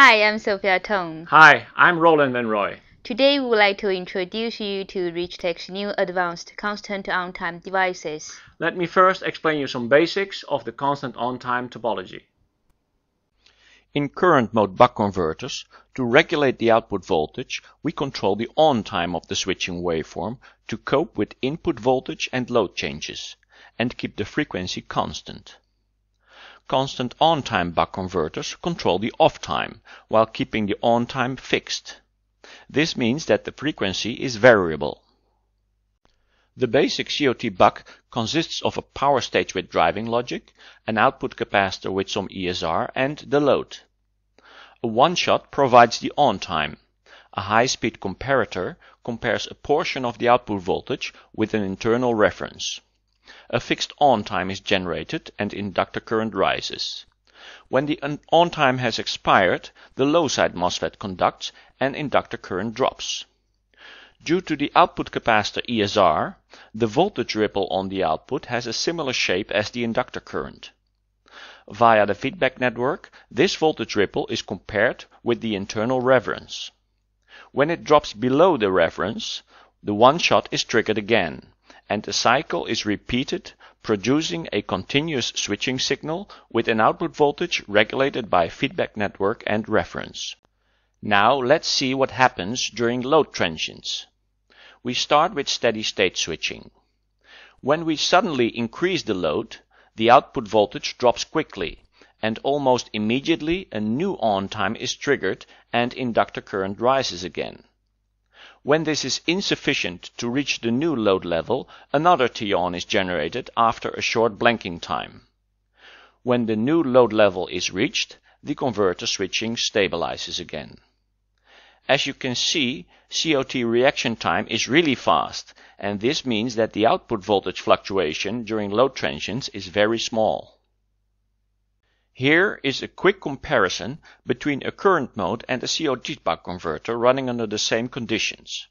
Hi, I'm Sophia Tong. Hi, I'm Roland Van Roy. Today we would like to introduce you to Richtek's new advanced constant on-time devices. Let me first explain you some basics of the constant on-time topology. In current mode buck converters, to regulate the output voltage, we control the on time of the switching waveform to cope with input voltage and load changes, and keep the frequency constant. Constant on time buck converters control the off time, while keeping the on time fixed. This means that the frequency is variable. The basic COT buck consists of a power stage with driving logic, an output capacitor with some ESR, and the load. A one-shot provides the on time. A high-speed comparator compares a portion of the output voltage with an internal reference. A fixed on time is generated and inductor current rises. When the on time has expired, the low side MOSFET conducts and inductor current drops. Due to the output capacitor ESR, the voltage ripple on the output has a similar shape as the inductor current. Via the feedback network, this voltage ripple is compared with the internal reference. When it drops below the reference, the one-shot is triggered again, and the cycle is repeated, producing a continuous switching signal with an output voltage regulated by feedback network and reference. Now let's see what happens during load transients. We start with steady state switching. When we suddenly increase the load, the output voltage drops quickly, and almost immediately a new on time is triggered and inductor current rises again. When this is insufficient to reach the new load level, another T-on is generated after a short blanking time. When the new load level is reached, the converter switching stabilizes again. As you can see, COT reaction time is really fast, and this means that the output voltage fluctuation during load transients is very small. Here is a quick comparison between a current mode and a buck converter running under the same conditions.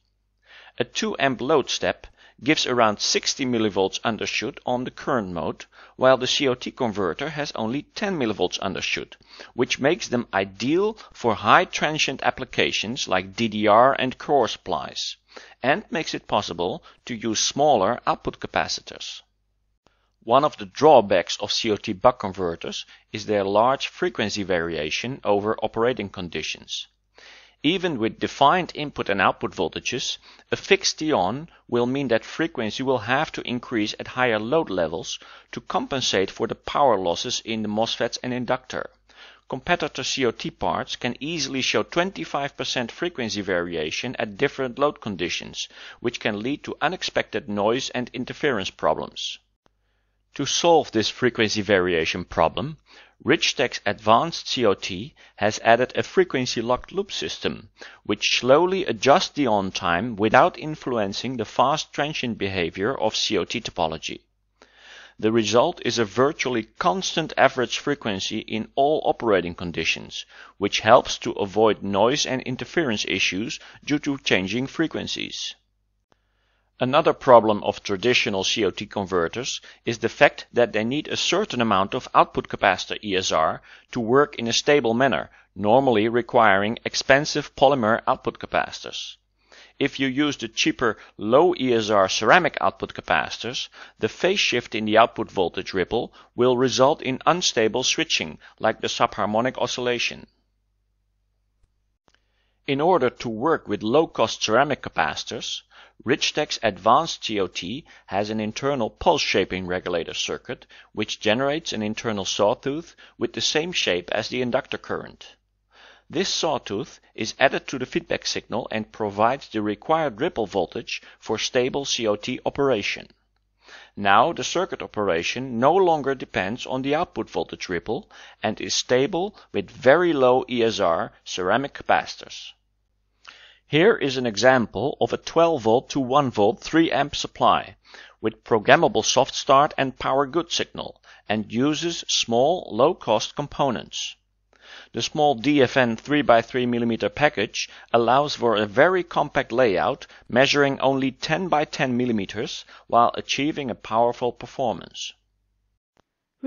A 2 amp load step gives around 60 mV undershoot on the current mode, while the COT converter has only 10 mV undershoot, which makes them ideal for high transient applications like DDR and core supplies, and makes it possible to use smaller output capacitors. One of the drawbacks of COT buck converters is their large frequency variation over operating conditions. Even with defined input and output voltages, a fixed T-on will mean that frequency will have to increase at higher load levels to compensate for the power losses in the MOSFETs and inductor. Competitor COT parts can easily show 25% frequency variation at different load conditions, which can lead to unexpected noise and interference problems. To solve this frequency variation problem, Richtek's advanced COT has added a frequency locked loop system, which slowly adjusts the on time without influencing the fast transient behavior of COT topology. The result is a virtually constant average frequency in all operating conditions, which helps to avoid noise and interference issues due to changing frequencies. Another problem of traditional COT converters is the fact that they need a certain amount of output capacitor ESR to work in a stable manner, normally requiring expensive polymer output capacitors. If you use the cheaper low ESR ceramic output capacitors, the phase shift in the output voltage ripple will result in unstable switching, like the subharmonic oscillation. In order to work with low-cost ceramic capacitors, Richtek's advanced COT has an internal pulse shaping regulator circuit which generates an internal sawtooth with the same shape as the inductor current. This sawtooth is added to the feedback signal and provides the required ripple voltage for stable COT operation. Now the circuit operation no longer depends on the output voltage ripple and is stable with very low ESR ceramic capacitors. Here is an example of a 12 volt to 1 volt 3 amp supply with programmable soft start and power good signal and uses small low cost components. The small DFN 3x3 mm package allows for a very compact layout measuring only 10 by 10 mm while achieving a powerful performance.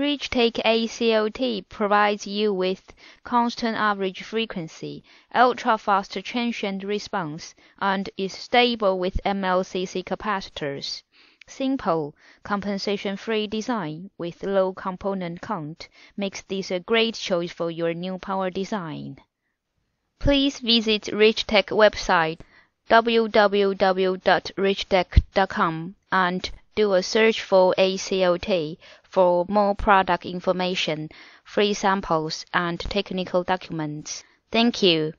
Richtek ACOT provides you with constant average frequency, ultra-fast transient response, and is stable with MLCC capacitors. Simple, compensation-free design with low component count makes this a great choice for your new power design. Please visit Richtek website www.richtek.com and do a search for ACOT for more product information, free samples, and technical documents. Thank you.